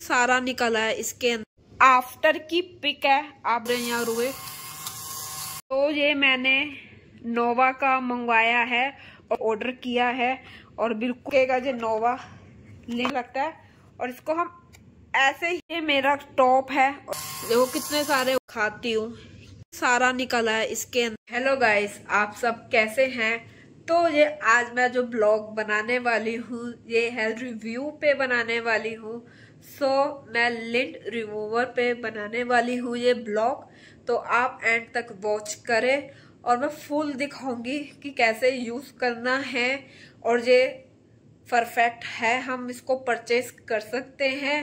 सारा निकला है इसके अंदर। आफ्टर की पिक है आप यहाँ रुए। तो ये मैंने नोवा का मंगवाया है और ऑर्डर किया है और बिल्कुल का जो नोवा ले लगता है। और इसको हम ऐसे ही ये मेरा टॉप है। देखो कितने सारे खाती हूँ। सारा निकला है इसके अंदर। हेलो गाइस आप सब कैसे हैं? तो ये आज मैं जो ब्लॉग बनाने वाली हूँ ये है रिव्यू पे बनाने वाली हूँ। सो so, मैं लिंट रिमूवर पे बनाने वाली हूँ ये ब्लॉग। तो आप एंड तक वॉच करें और मैं फुल दिखाऊँगी कि कैसे यूज़ करना है और ये परफेक्ट है हम इसको परचेज कर सकते हैं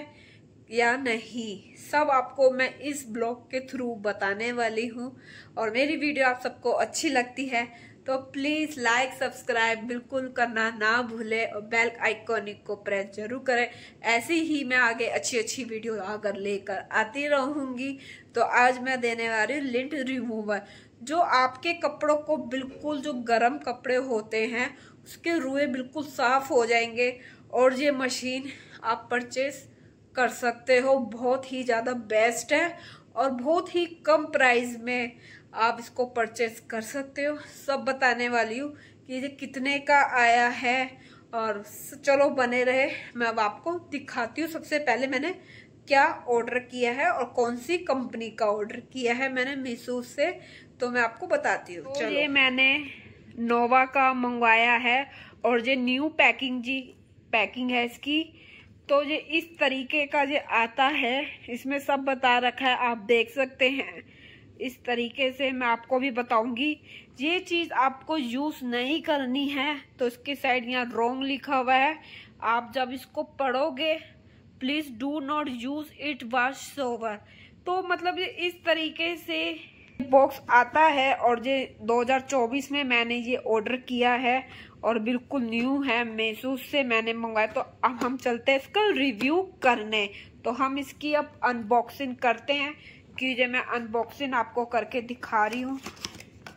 या नहीं। सब आपको मैं इस ब्लॉग के थ्रू बताने वाली हूँ और मेरी वीडियो आप सबको अच्छी लगती है तो प्लीज़ लाइक सब्सक्राइब बिल्कुल करना ना भूले और बेल आइकॉनिक को प्रेस ज़रूर करें। ऐसे ही मैं आगे अच्छी अच्छी वीडियो आकर लेकर आती रहूँगी तो आज मैं देने वाली हूँ लिंट रिमूवर जो आपके कपड़ों को बिल्कुल जो गर्म कपड़े होते हैं, उसके रुए बिल्कुल साफ़ हो जाएँगे और ये मशीन आप परचेज कर सकते हो। बहुत ही ज़्यादा बेस्ट है और बहुत ही कम प्राइस में आप इसको परचेज कर सकते हो। सब बताने वाली हूँ कि ये कितने का आया है और चलो बने रहे। मैं अब आपको दिखाती हूँ सबसे पहले मैंने क्या ऑर्डर किया है और कौन सी कंपनी का ऑर्डर किया है मैंने मीशो से तो मैं आपको बताती हूँ। तो ये मैंने नोवा का मंगवाया है और ये न्यू पैकिंग जी पैकिंग है इसकी। तो ये इस तरीके का ये आता है। इसमें सब बता रखा है आप देख सकते हैं। इस तरीके से मैं आपको भी बताऊँगी। ये चीज़ आपको यूज़ नहीं करनी है तो इसके साइड यहाँ रोंग लिखा हुआ है। आप जब इसको पढ़ोगे please do not use it wash over तो मतलब इस तरीके से बॉक्स आता है, और ये 2024 में मैंने ये ऑर्डर किया है, और बिल्कुल न्यू है मेसूस से मैंने मंगवाया तो अब हम चलते हैं इसका रिव्यू करने। तो हम इसकी अब अनबॉक्सिंग करते हैं। कि जो मैं अनबॉक्सिंग आपको करके दिखा रही हूँ।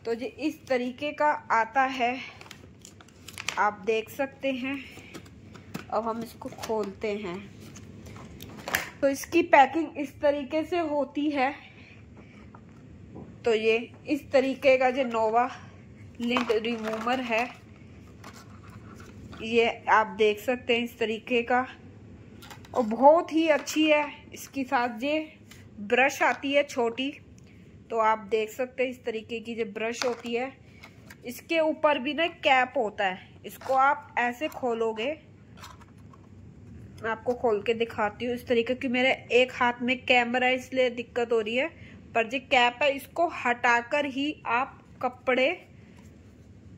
तो जो, इस तरीके का आता है। आप देख सकते हैं। अब हम इसको खोलते हैं। तो इसकी पैकिंग इस तरीके से होती है। तो ये इस तरीके का जो नोवा लिंट रिमूवर है, ये आप देख सकते हैं इस तरीके का। और बहुत ही अच्छी है इसके साथ ये। ब्रश आती है छोटी तो आप देख सकते हैं इस तरीके की जो ब्रश होती है। इसके ऊपर भी ना कैप होता है। इसको आप ऐसे खोलोगे मैं आपको खोल के दिखाती हूँ इस तरीके की मेरे एक हाथ में कैमरा इसलिए दिक्कत हो रही है। पर जो कैप है, इसको हटाकर ही आप कपड़े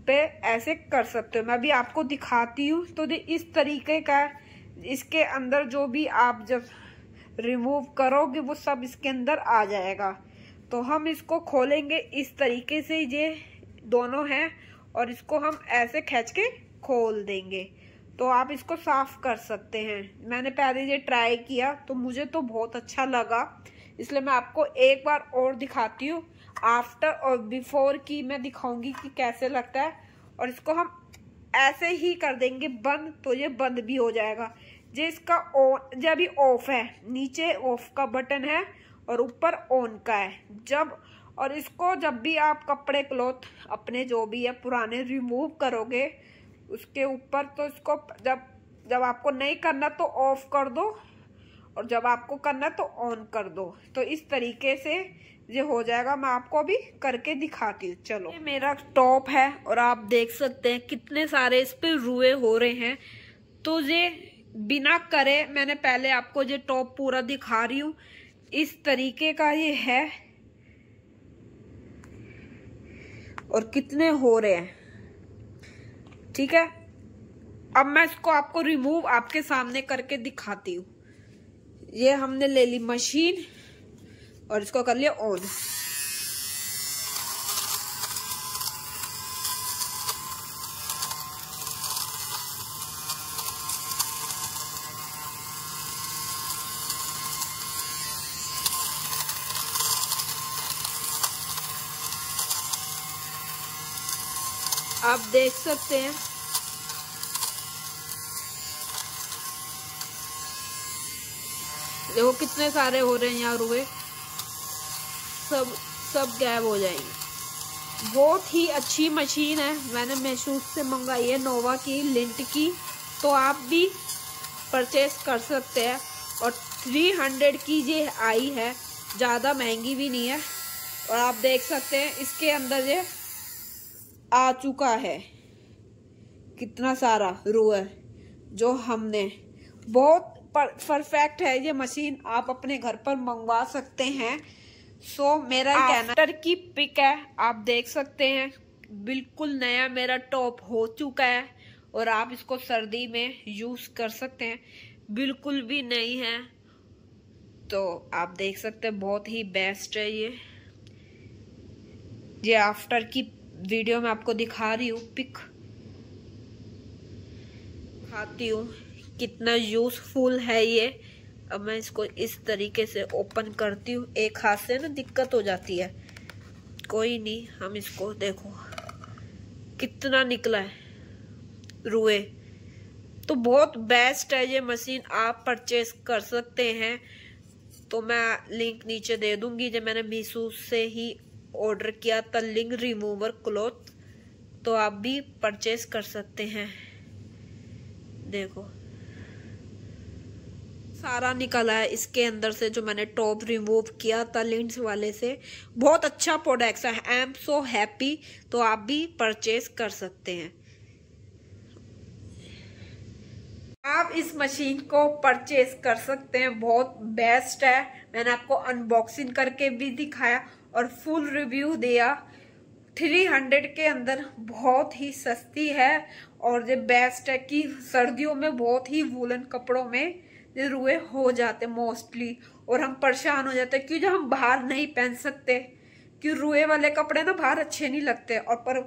पे ऐसे कर सकते हो। मैं अभी आपको दिखाती हूँ तो इस तरीके का इसके अंदर जो भी आप जब रिमूव करोगे, वो सब इसके अंदर आ जाएगा। तो हम इसको खोलेंगे इस तरीके से, ये दोनों हैं, और इसको हम ऐसे खींच के खोल देंगे। तो आप इसको साफ़ कर सकते हैं। मैंने पहले ये ट्राई किया तो मुझे तो बहुत अच्छा लगा। इसलिए मैं आपको एक बार और दिखाती हूँ। आफ्टर और बिफोर की मैं दिखाऊँगी कि कैसे लगता है। और इसको हम ऐसे ही कर देंगे, बंद तो ये बंद भी हो जाएगा। जो इसका ऑन जब भी ऑफ़ है, नीचे ऑफ़ का बटन है और ऊपर ऑन का है। जब, और इसको जब भी आप कपड़े क्लॉथ अपने जो भी है, पुराने रिमूव करोगे, उसके ऊपर तो इसको जब जब आपको नहीं करना तो ऑफ़ कर दो और जब आपको करना तो ऑन कर दो। तो इस तरीके से ये हो जाएगा। मैं आपको अभी करके दिखाती हूँ। चलो। ये मेरा टॉप है और आप देख सकते हैं कितने सारे इस पर रुए हो रहे हैं। तो ये बिना करे मैंने पहले आपको ये टॉप पूरा दिखा रही हूँ। इस तरीके का ये है। और कितने हो रहे हैं। ठीक है? अब मैं इसको आपको रिमूव आपके सामने करके दिखाती हूँ। ये हमने ले ली मशीन और इसको कर लिया ऑन आप देख सकते हैं। देखो कितने सारे हो रहे हैं यहाँ रुए। सब सब गैब हो जाएँगे। बहुत ही अच्छी मशीन है। मैंने महसूस से मंगाई है नोवा की, लिंट की। तो आप भी परचेस कर सकते हैं। और 300 की ये आई है। ज़्यादा महँगी भी नहीं है। और आप देख सकते हैं इसके अंदर ये आ चुका है। कितना सारा रू है जो हमने। बहुत परफेक्ट है ये मशीन आप अपने घर पर मंगवा सकते हैं। सो so, मेरा कैनटर की पिक है आप देख सकते हैं। बिल्कुल नया मेरा टॉप हो चुका है और आप इसको सर्दी में यूज़ कर सकते हैं। बिल्कुल भी नहीं है। तो आप देख सकते हैं बहुत ही बेस्ट है ये। ये आफ्टर की वीडियो में आपको दिखा रही हूँ, पिक। खाती हूँ कितना यूजफुल है ये। अब मैं इसको इस तरीके से ओपन करती हूँ। एक हाथ से ना दिक्कत हो जाती है। कोई नहीं, हम इसको देखो। कितना निकला है रुए। तो बहुत बेस्ट है ये मशीन आप परचेज कर सकते हैं। तो मैं लिंक नीचे दे दूँगी। जब मैंने मीशो से ही ऑर्डर किया तलिंग रिमूवर क्लॉथ तो आप भी परचेज कर सकते हैं। देखो। सारा निकला है इसके अंदर से जो मैंने टॉप रिमूव किया था लिंक्स वाले से। बहुत अच्छा प्रोडक्ट है। आई एम सो हैप्पी तो आप भी परचेज कर सकते हैं। आप इस मशीन को परचेज कर सकते हैं। बहुत बेस्ट है। मैंने आपको अनबॉक्सिंग करके भी दिखाया। और फुल रिव्यू दिया। 300 के अंदर बहुत ही सस्ती है और ये बेस्ट है कि सर्दियों में बहुत ही वूलन कपड़ों में रुए हो जाते मोस्टली और हम परेशान हो जाते क्यों जब हम बाहर नहीं पहन सकते? क्यों रुए वाले कपड़े ना बाहर अच्छे नहीं लगते? और पर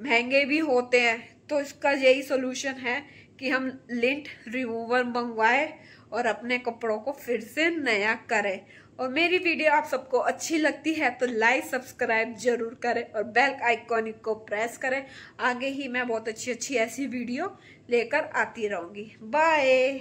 महँगे भी होते हैं। तो इसका यही सोल्यूशन है कि हम लिंट रिमूवर मंगवाए। और अपने कपड़ों को फिर से नया करें। और मेरी वीडियो आप सबको अच्छी लगती है तो लाइक, सब्सक्राइब ज़रूर करें और बेल आइकॉनिक को प्रेस करें। आगे ही मैं बहुत अच्छी अच्छी ऐसी वीडियो लेकर आती रहूँगी। बाय!